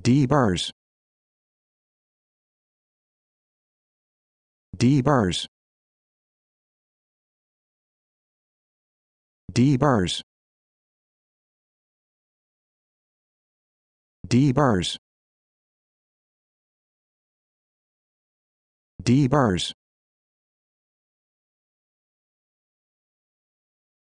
D bars. D bars. D bars. D bars. D bars.